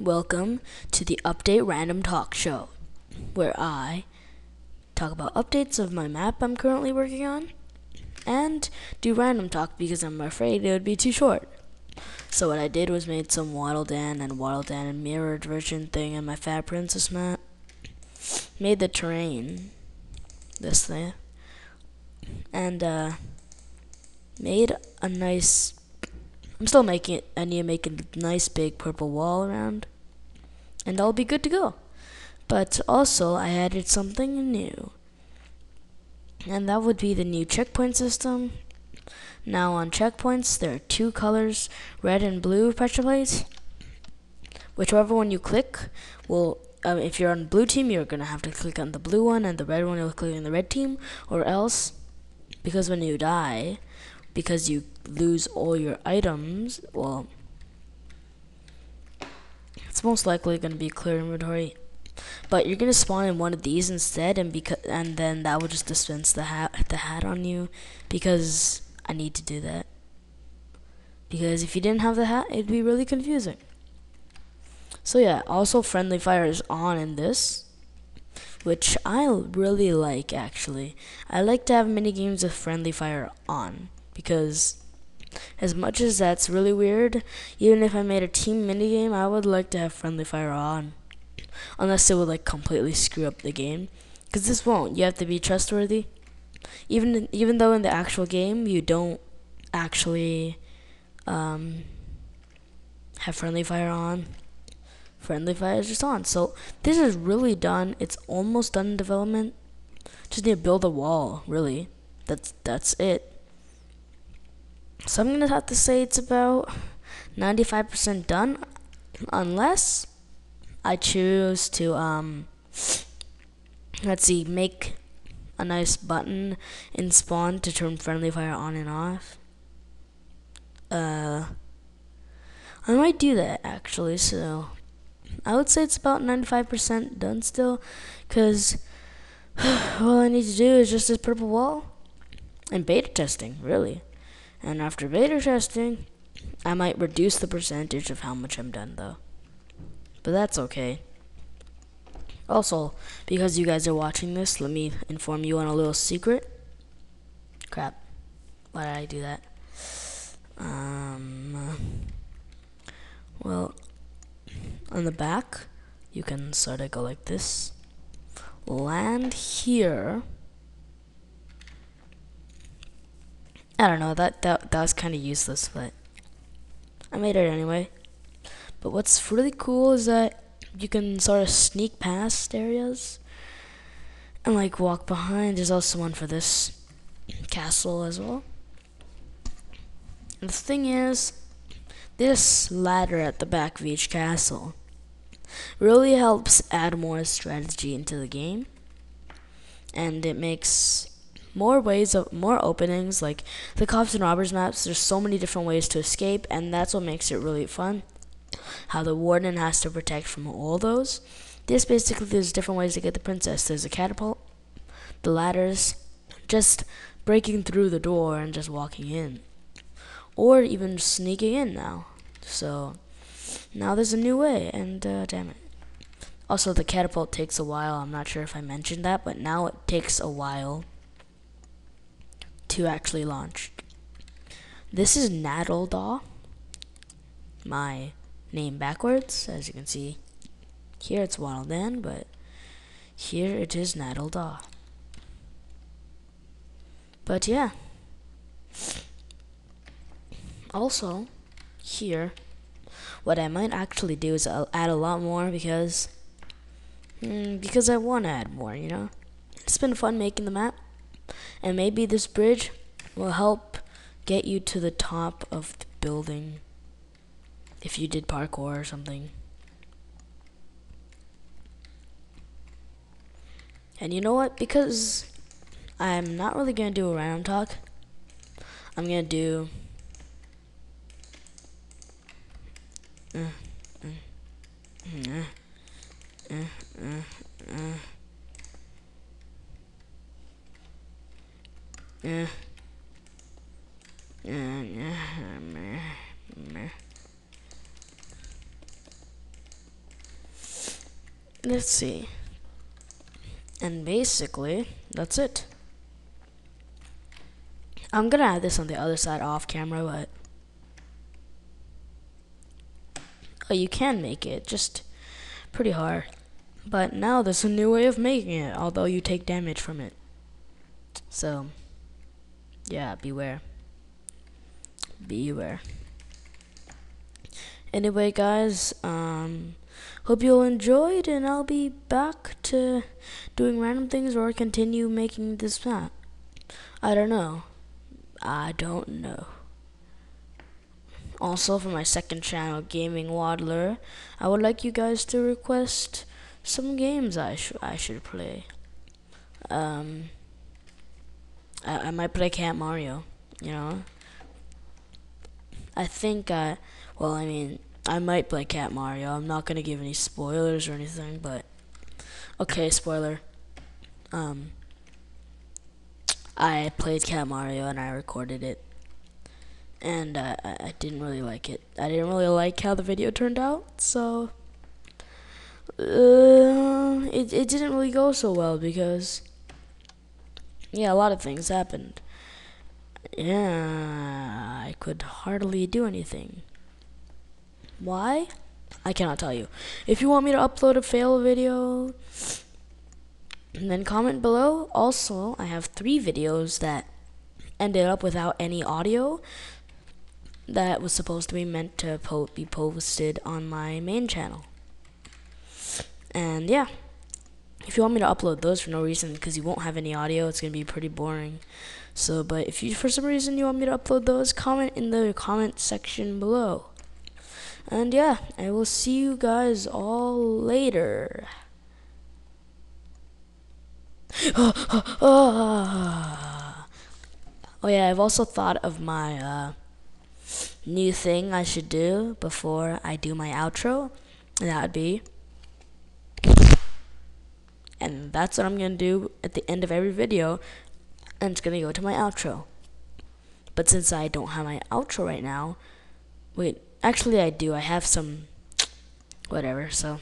Welcome to the Update Random Talk Show, where I talk about updates of my map I'm currently working on and do random talk because I'm afraid it would be too short. So what I did was made some Waddle Dan and Waddle Dan and mirrored version thing in my Fat Princess map. Made the terrain this thing. And uh made a nice I'm still making it I need to make a nice big purple wall around. And I'll be good to go. But also I added something new. And that would be the new checkpoint system now on checkpoints, there are two colors, red and blue pressure plates. Whichever one you click will, um, if you're on blue team, you're gonna have to click on the blue one, and the red one you'll click on the red team, or else, because when you die, because you lose all your items, well, it's most likely gonna be clear inventory. But you're gonna spawn in one of these instead, and because and then that will just dispense the hat the hat on you, because I need to do that. Because if you didn't have the hat, it'd be really confusing. So yeah, also friendly fire is on in this, which I really like actually. I like to have mini games with friendly fire on because as much as that's really weird, even if I made a team minigame, I would like to have friendly fire on. Unless it would like completely screw up the game. Cuz this won't. You have to be trustworthy. Even even though in the actual game you don't actually um, have friendly fire on. Friendly fire is just on. So this is really done. It's almost done in development. Just need to build a wall really. That's that's it so I'm gonna have to say it's about 95% done unless I choose to um let's see make a nice button in spawn to turn friendly fire on and off. Uh, I might do that actually, so I would say it's about 95% done still, because all I need to do is just this purple wall and beta testing, really. And after beta testing, I might reduce the percentage of how much I'm done, though. But that's okay. Also, because you guys are watching this, let me inform you on a little secret. Crap. Why did I do that? Um, well, on the back, you can sort of go like this. Land here. I don't know, that, that, that was kind of useless, but I made it anyway. But what's really cool is that you can sort of sneak past areas and like walk behind. There's also one for this castle as well. And the thing is, this ladder at the back of each castle really helps add more strategy into the game. And it makes more ways of more openings like the cops and robbers maps there's so many different ways to escape and that's what makes it really fun how the warden has to protect from all those. This basically, there's different ways to get the princess. There's a catapult, the ladders, just breaking through the door and just walking in, or even sneaking in now. So now there's a new way, and uh, damn it. Also, the catapult takes a while. I'm not sure if I mentioned that, but now it takes a while to actually launch. This is Naddledaw, my name backwards. As you can see, here it's Waddle Dan, but here it is Naddledaw. But yeah. Also, here, what I might actually do is I'll add a lot more because, mm, because I want to add more, you know? It's been fun making the map, and maybe this bridge will help get you to the top of the building if you did parkour or something. And you know what? Because I'm not really going to do a random talk, I'm going to do. Uh, uh, uh, uh, uh, uh, uh, uh, uh, let's see. And basically, that's it. I'm gonna add this on the other side off camera, but oh, you can make it, just pretty hard. But now there's a new way of making it, although you take damage from it. So, yeah, beware. Beware. Anyway, guys, um, hope you all enjoyed, and I'll be back to doing random things or continue making this map. I don't know. I don't know. Also, for my second channel, Gaming Waddler, I would like you guys to request some games I should I should play. Um, I, I might play Cat Mario. You know. I think I, well, I mean, I might play Cat Mario. I'm not gonna give any spoilers or anything, but okay, spoiler. Um, I played Cat Mario and I recorded it, and uh, I, I didn't really like it. I didn't really like how the video turned out, so uh, it it didn't really go so well because yeah, a lot of things happened. Yeah, I could hardly do anything. Why? I cannot tell you. If you want me to upload a fail video, then comment below. Also, I have three videos that ended up without any audio that was supposed to be meant to po be posted on my main channel. And yeah, if you want me to upload those for no reason because you won't have any audio, it's going to be pretty boring. So, but if you, for some reason, you want me to upload those, comment in the comment section below. And yeah, I will see you guys all later. oh yeah, I've also thought of my uh, new thing I should do before I do my outro. And that would be and that's what I'm to do at the end of every video. And it's to go to my outro. But since I don't have my outro right now, wait, actually I do. I have some, whatever, so.